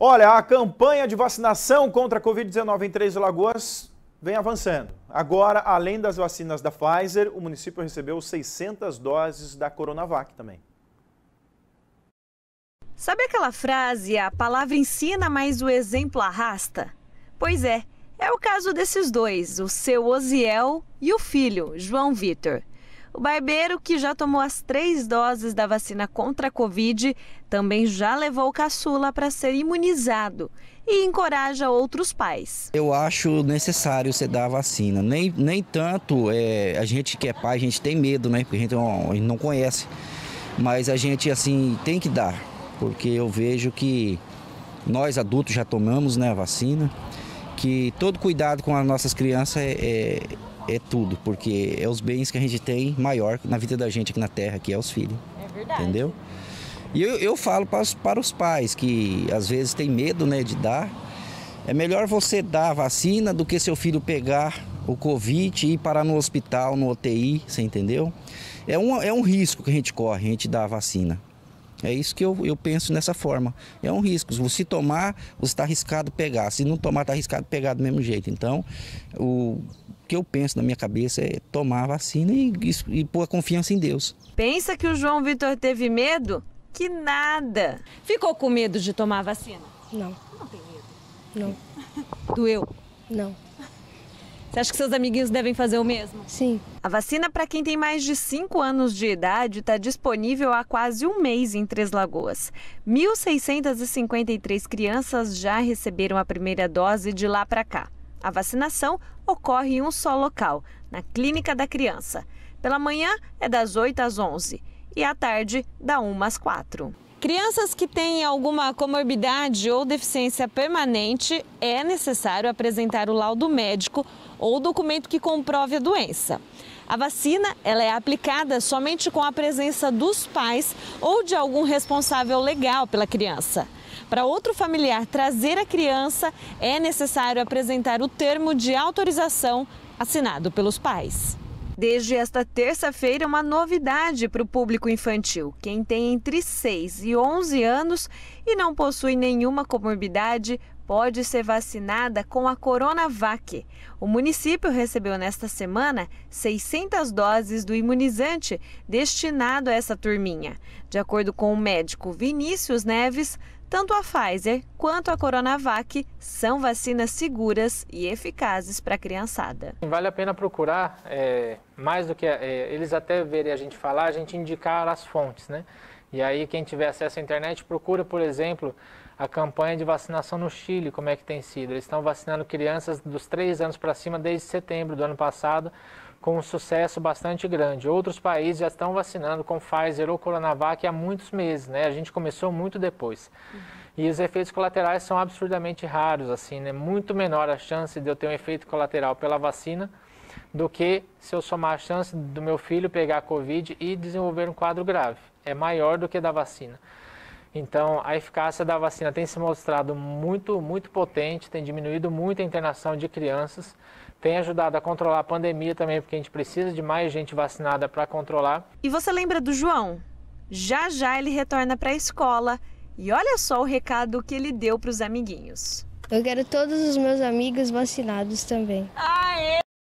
Olha, a campanha de vacinação contra a Covid-19 em Três Lagoas vem avançando. Agora, além das vacinas da Pfizer, o município recebeu 600 doses da Coronavac também. Sabe aquela frase, a palavra ensina, mas o exemplo arrasta? Pois é, é o caso desses dois, o seu Osiel e o filho, João Vitor. O barbeiro, que já tomou as três doses da vacina contra a Covid, também já levou o caçula para ser imunizado e encoraja outros pais. Eu acho necessário você dar a vacina. Nem, nem tanto é, a gente que é pai, a gente tem medo, né? Porque a gente não, a gente não conhece. Mas a gente, assim, tem que dar. Porque eu vejo que nós adultos já tomamos né, a vacina. Que todo cuidado com as nossas crianças é, é é tudo, porque é os bens que a gente tem maior na vida da gente aqui na Terra, que é os filhos. É verdade. Entendeu? E eu, eu falo para os, para os pais que às vezes tem medo né, de dar. É melhor você dar a vacina do que seu filho pegar o Covid e ir parar no hospital, no UTI, você entendeu? É um, é um risco que a gente corre, a gente dá a vacina. É isso que eu, eu penso nessa forma. É um risco. Se tomar, você está arriscado pegar. Se não tomar, está arriscado pegar do mesmo jeito. Então, o que eu penso na minha cabeça é tomar a vacina e, e, e pôr a confiança em Deus. Pensa que o João Vitor teve medo? Que nada. Ficou com medo de tomar a vacina? Não. Não tem medo? Não. Doeu? Não. Você acha que seus amiguinhos devem fazer o mesmo? Sim. A vacina para quem tem mais de 5 anos de idade está disponível há quase um mês em Três Lagoas. 1.653 crianças já receberam a primeira dose de lá para cá. A vacinação ocorre em um só local, na Clínica da Criança. Pela manhã é das 8 às 11 e à tarde da 1 às 4. Crianças que têm alguma comorbidade ou deficiência permanente, é necessário apresentar o laudo médico ou documento que comprove a doença. A vacina ela é aplicada somente com a presença dos pais ou de algum responsável legal pela criança. Para outro familiar trazer a criança, é necessário apresentar o termo de autorização assinado pelos pais. Desde esta terça-feira, uma novidade para o público infantil. Quem tem entre 6 e 11 anos e não possui nenhuma comorbidade pode ser vacinada com a Coronavac. O município recebeu nesta semana 600 doses do imunizante destinado a essa turminha. De acordo com o médico Vinícius Neves, tanto a Pfizer quanto a Coronavac são vacinas seguras e eficazes para a criançada. Vale a pena procurar, é, mais do que é, eles até verem a gente falar, a gente indicar as fontes, né? E aí quem tiver acesso à internet procura, por exemplo, a campanha de vacinação no Chile, como é que tem sido. Eles estão vacinando crianças dos 3 anos para cima desde setembro do ano passado, com um sucesso bastante grande. Outros países já estão vacinando com Pfizer ou Coronavac há muitos meses, né? A gente começou muito depois. Uhum. E os efeitos colaterais são absurdamente raros, assim, né? Muito menor a chance de eu ter um efeito colateral pela vacina do que se eu somar a chance do meu filho pegar Covid e desenvolver um quadro grave. É maior do que da vacina. Então, a eficácia da vacina tem se mostrado muito, muito potente, tem diminuído muito a internação de crianças, tem ajudado a controlar a pandemia também, porque a gente precisa de mais gente vacinada para controlar. E você lembra do João? Já já ele retorna para a escola e olha só o recado que ele deu para os amiguinhos. Eu quero todos os meus amigos vacinados também. Aê!